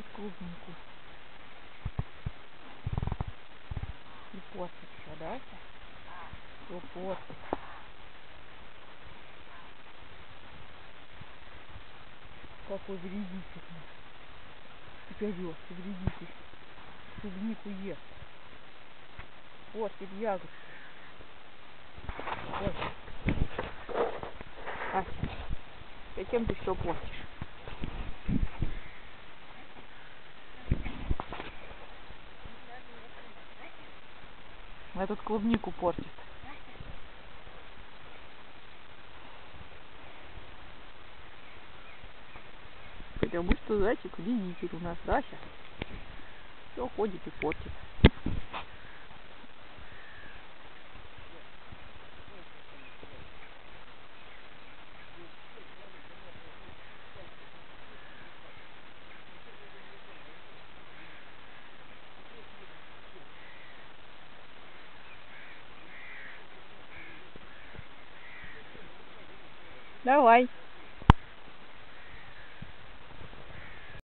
тут клубнику. И портит все, да, Ася? Все портит. Какой вредитель. Ты вредитель. Клубнику ест. Портит ягодки. Ой. Ася, зачем ты все портишь? Этот клубнику портит. Потому что зайчик вредитель у нас, Ася. Все ходит и портит. Давай.